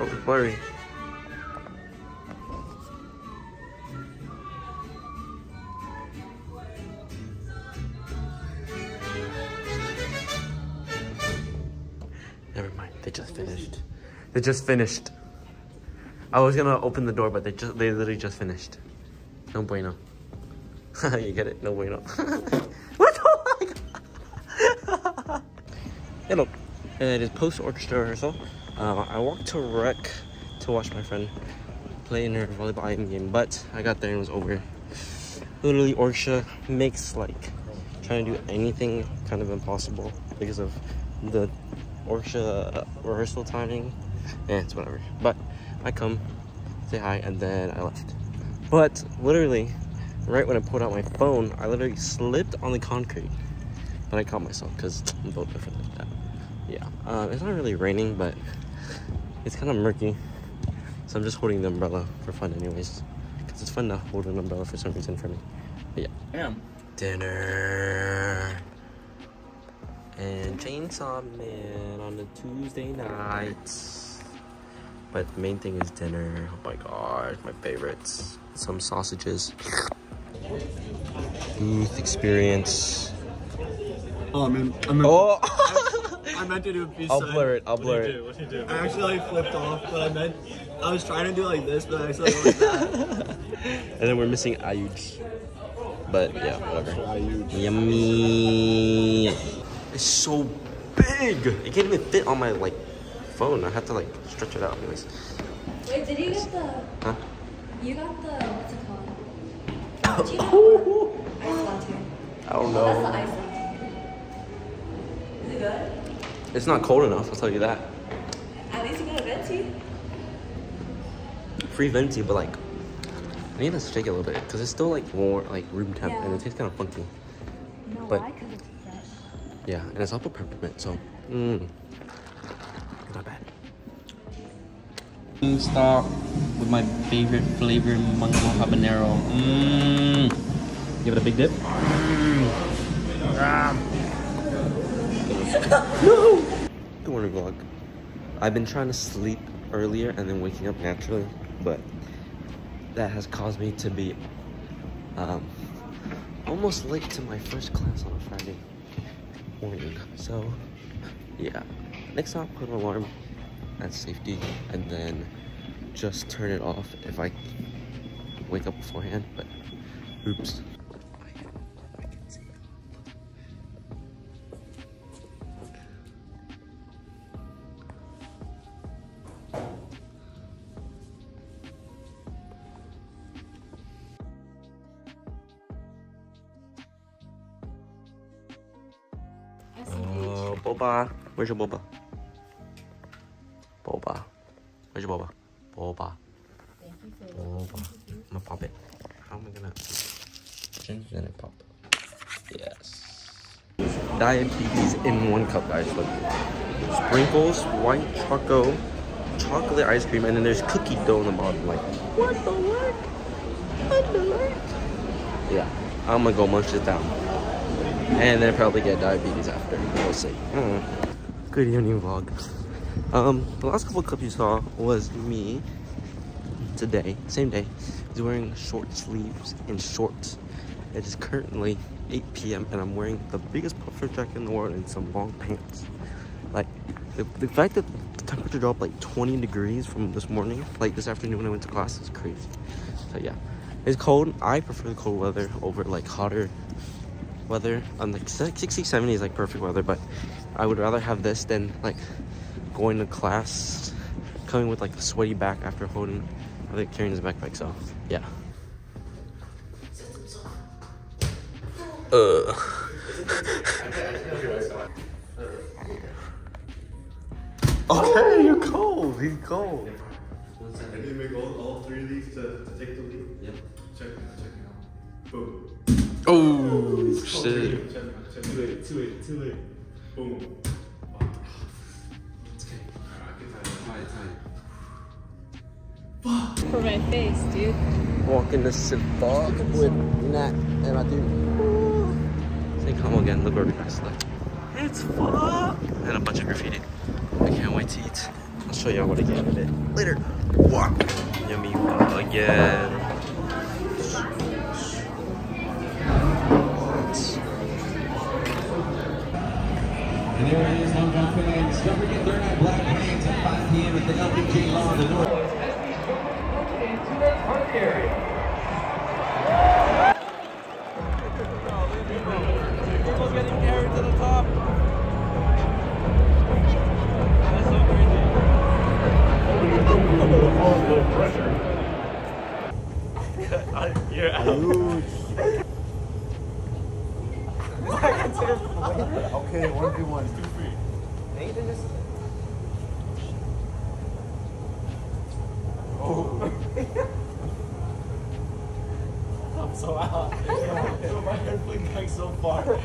It's blurry. Never mind. They just finished. They just finished. I was gonna open the door, but they just they literally just finished. No bueno. you get it? No bueno. what the fuck? Hello. Uh, it is post orchestra rehearsal. Uh, I walked to rec to watch my friend play in her volleyball game, but I got there and it was over. Literally, orchestra makes like trying to do anything kind of impossible because of the orchestra rehearsal timing. Yeah, it's whatever. But I come, say hi, and then I left. But literally, right when I pulled out my phone, I literally slipped on the concrete. But I caught myself because I'm built different like that. Yeah, uh, it's not really raining, but it's kind of murky. So I'm just holding the umbrella for fun anyways. Because it's fun to hold an umbrella for some reason for me. But yeah. Yeah. Dinner. And Chainsaw Man on a Tuesday night. But the main thing is dinner. Oh my god, my favorites. Some sausages. Booth experience. Oh, I mean, I meant, Oh! I meant to do a piece I'll blur it, I'll blur it. What do you do? I actually like flipped off, but I meant I was trying to do like this, but I actually went like that. And then we're missing ayuds. But yeah, whatever. Yummy. It's so big. It can't even fit on my like phone. I have to like stretch it out anyways. Wait, did you get the? Huh? You got the what's it called? Cappuccino or ice latte? I don't Oh, that's the know. ice latte. Is it good? It's not cold enough, I'll tell you that. At least you got a venti. Free venti, but like I need to shake it a little bit because it's still like warm, like room temp, and it tastes kind of funky. You know But- why? Because it's fresh. Yeah, and it's apple peppermint, so mmm, not bad. Stop with my favorite flavor, mango habanero. Mmm. Give it a big dip. Mm. Good morning vlog. I've been trying to sleep earlier and then waking up naturally, but that has caused me to be um, almost late to my first class on a Friday morning. So yeah, next time I'll put an alarm at safety and then just turn it off if I wake up beforehand, but oops. Boba. Where's your boba? Boba. Where's your boba? Boba. Boba. I'm gonna pop it. How am I gonna then it pop? Yes. Diabetes in one cup, guys. Look. Sprinkles, white choco, chocolate ice cream, and then there's cookie dough in the bottom. Like, what the heck? What the heck? Yeah, I'm gonna go munch it down and then probably get diabetes after. We'll see. Mm. Good evening vlog. Um, the last couple clips you saw was me today, same day, is wearing short sleeves and shorts. It is currently 8 p.m. and I'm wearing the biggest puffer jacket in the world and some long pants. Like the, the fact that the temperature dropped like 20 degrees from this morning, like this afternoon when I went to class, is crazy. So yeah, it's cold. I prefer the cold weather over like hotter weather. Um, like 60, 70 is like perfect weather, but I would rather have this than like going to class, coming with like a sweaty back after holding, I think carrying his backpack. So yeah. Uh. okay, you're cold. He's cold. Can you make all, all three of these to, to take the lead? Yep. Check check it out. Boom. Oh shit. Check it out, check it out. Too late, too late, too late. Boom. It's okay. Alright, get tight, tight, tight. For my face, dude. Walking the Civic with Nat and my dude. Say come again, look where we guys like. It's fun! And a bunch of graffiti. I can't wait to eat. I'll show y'all what I get in a bit later. Wow. Yummy again. There it is, Longhorn fans. Don't forget Third Night Black Plains at 5 p.m. at the Elton J. Law in the North. People's getting carried to the top. That's so crazy. You're out. Okay, one v one. I'm so out. My head flew back so far.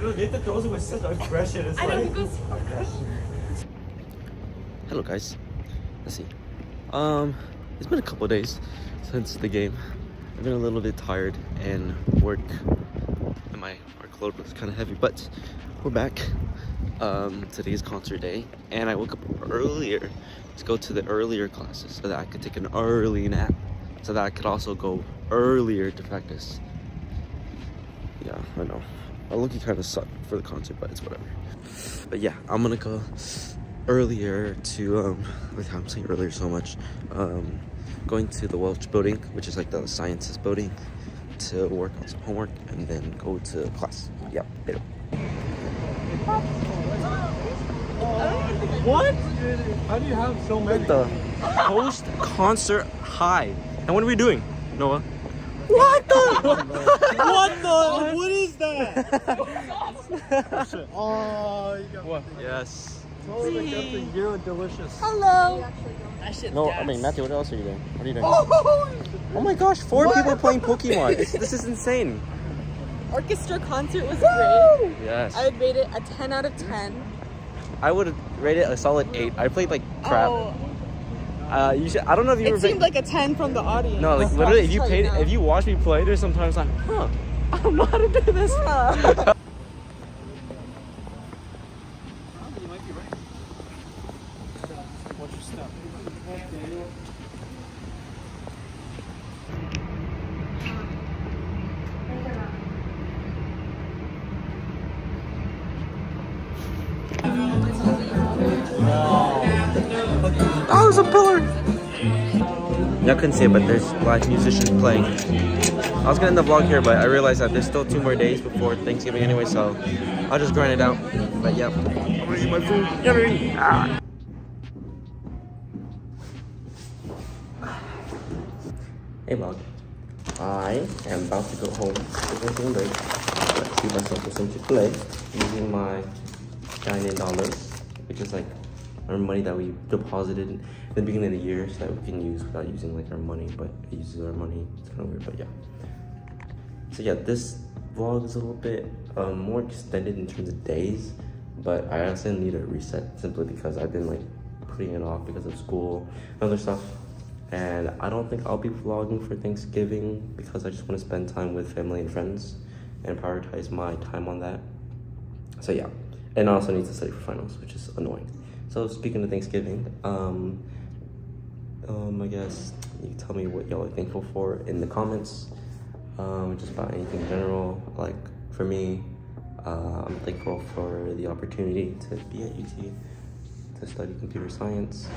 Dude, Nathan throws it with such aggression. It's I know like, he goes. Hello guys. Let's see. Um, it's been a couple days since the game. I've been a little bit tired and work and my workload was kind of heavy, but we're back. Um, today's concert day, and I woke up earlier to go to the earlier classes so that I could take an early nap, so that I could also go earlier to practice. Yeah, I know. I look kind of suck for the concert, but it's whatever. But yeah, I'm gonna go earlier to um like I'm saying earlier so much um going to the Welch building which is like the sciences building to work on some homework and then go to class yeah later. what? How do you have so many? the post concert high and what are we doing Noah what the what the? What is that? oh, you got what? yes they got the Euro delicious. No I mean Matthew what else are you doing what are you doing oh my gosh four people playing Pokemon It's- this is insane orchestra concert was great. yes I would rate it a 10 out of 10. I would rate it a solid eight. I played like crap. Oh, Uh, you should. I don't know if you it were. seemed like a 10 from the audience. no, like literally, if you tell paid, now. if you watch me play, there's sometimes like, huh, I don't know how to do this. Oh, there's a pillar. Y'all couldn't see it, but there's live musicians playing. I was gonna end the vlog here, but I realized that there's still two more days before Thanksgiving anyway, so I'll just grind it out. But yeah, I'm gonna eat my food. Ah. Hey vlog. I am about to go home. It's been late. But treat myself to some Chick-fil-A using my Dine In dollars, which is like our money that we deposited in the beginning of the year so that we can use without using like our money, but it uses our money. It's kind of weird, but yeah. So yeah, this vlog is a little bit um, more extended in terms of days, but I also need a reset simply because I've been like putting it off because of school and other stuff. And I don't think I'll be vlogging for Thanksgiving because I just want to spend time with family and friends and prioritize my time on that. So yeah, and I also need to study for finals, which is annoying. So speaking of Thanksgiving, um, um, I guess you tell me what y'all are thankful for in the comments. Um, just about anything in general. Like for me, uh, I'm thankful for the opportunity to be at UT to study computer science.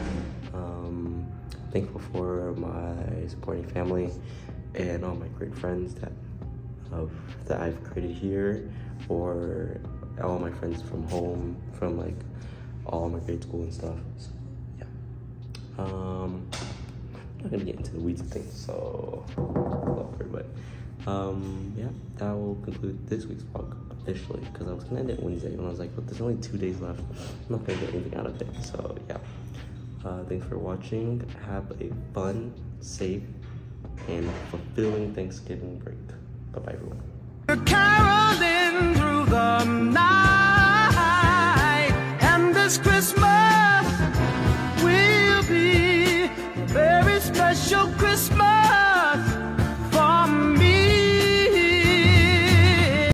Um, thankful for my supporting family and all my great friends that that I've created here, or all my friends from home, from like all my grade school and stuff. So, yeah. Um, I'm not gonna get into the weeds of things, so but um, yeah, that will conclude this week's vlog officially because I was gonna end it Wednesday and I was like, but there's only two days left. I'm not gonna get anything out of it, so yeah. Uh, thanks for watching. Have a fun, safe, and fulfilling Thanksgiving break. Bye bye, everyone. Christmas.